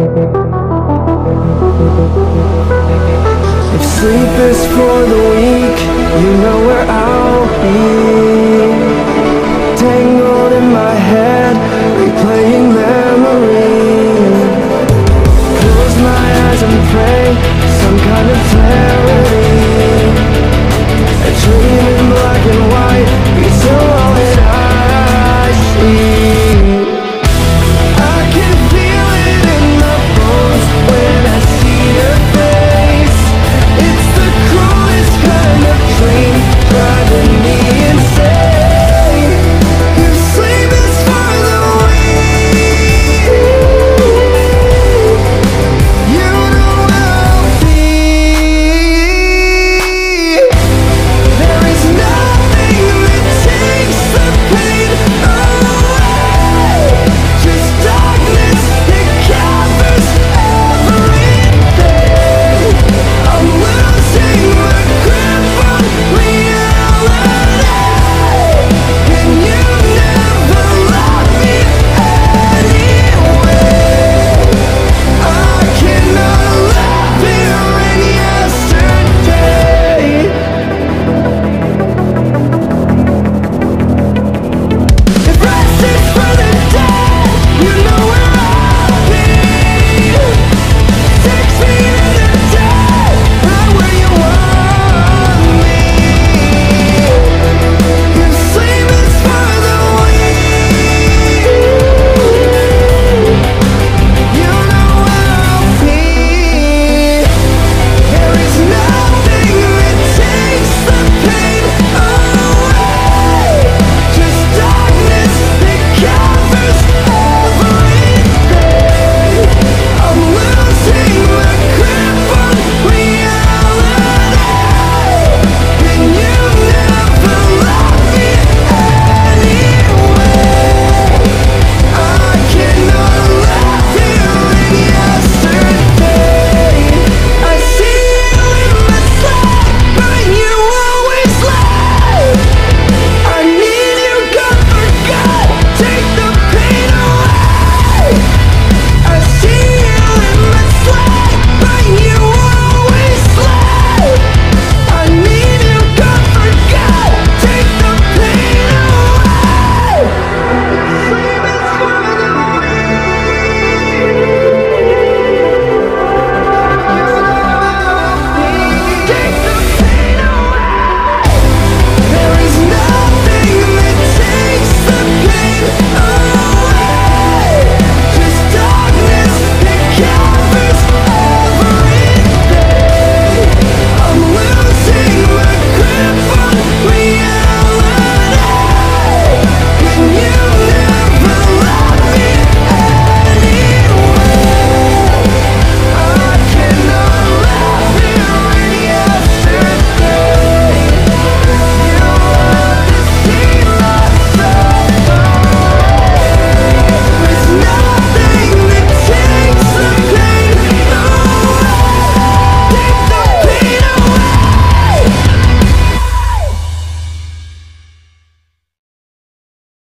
If sleep is for the weak, you know where I'll be. Tangled in my head